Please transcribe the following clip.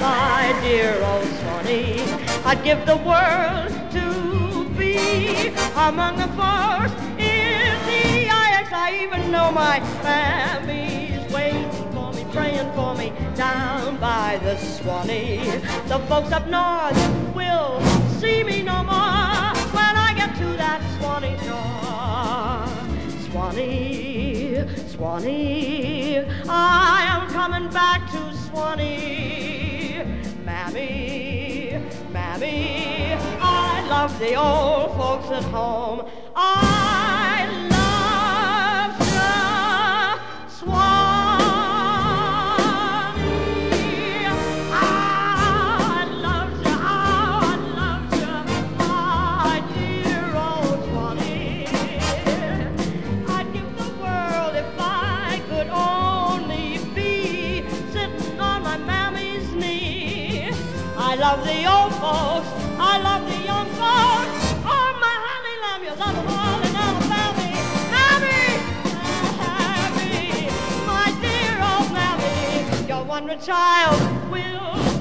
my dear old Swanee. I'd give the world to be among the first in the IX. I even know my family's waiting for me, praying for me down by the Swanee. The folks up north will see me no more when I get to that Swanee shore. Swanee, Swanee, I am coming back to Swanee. Mammy, Mammy, I love the old folks at home. I I love the old folks, I love the young folks. Oh, my honey lamb, you love them all Mammy, my dear old your child will